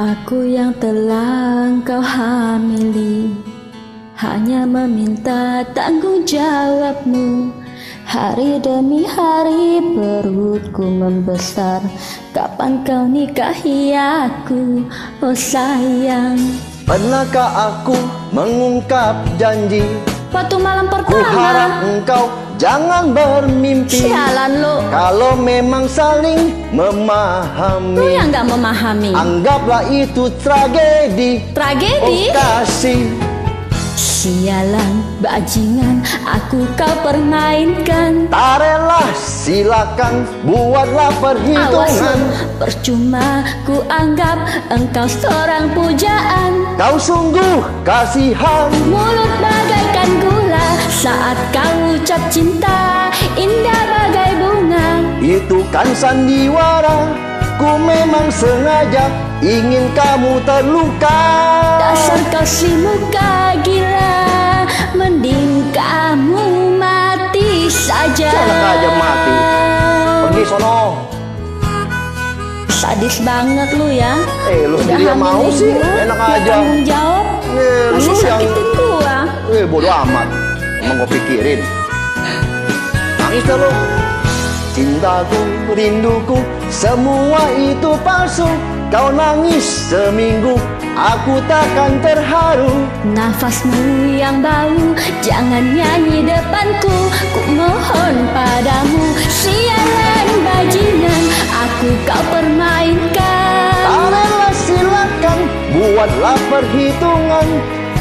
Aku yang telah engkau hamili Hanya meminta tanggung jawabmu. Hari demi hari perutku membesar Kapan kau nikahi aku, oh sayang. Pernahkah aku mengungkap janji? Waktu malam Ku pertama harap engkau jangan bermimpi Sialan lo Kalau memang saling Lu memahami yang gak memahami. Anggaplah itu tragedi. Oh Tragedi kasih. Sialan bajingan Aku kau permainkan. Tak rela silakan Buatlah Awas perhitungan lo Percuma ku anggap Engkau seorang pujaan. Kau sungguh kasihan. Mulut bagaikan gula Saat kau cinta Indah bagai bunga. Itu kan sandiwara Ku memang sengaja Ingin kamu terluka. Dasar kau si muka gila Mending kamu mati saja. Enak aja mati. Pergi sono. Sadis banget lu ya. Eh, lu sendiri yang mau sih. gua, Enak aja. tanggung jawab Eh, lu Masih yang- sakitin gua. Eh bodo amat. Emang gue pikirin Nangis Cintaku, rinduku Semua itu palsu. Kau nangis seminggu Aku takkan terharu. Nafasmu yang bau Jangan nyanyi depanku. Ku mohon padamu Sialan bajingan Aku kau permainkan. Taruhlah silakan Buatlah perhitungan.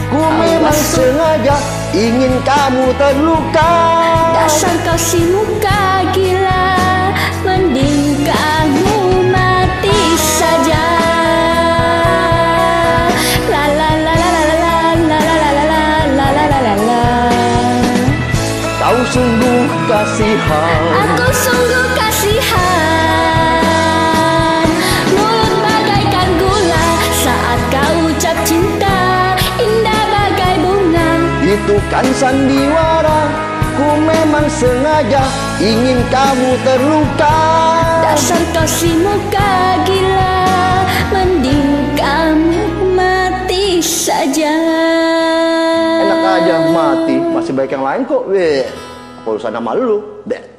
Ku memang sengaja Ingin kamu terluka Dasar kau si muka gila Mending kamu mati saja La la la la la la la la la la la la la la la la Kau sungguh kasihan Aku sungguh kasihan Itu kan sandiwara Ku memang sengaja Ingin kamu terluka. Dasar kau si muka gila Mending kamu mati saja. Enak aja mati Masih baik yang lain kok Weh. Urusan sama lu Deh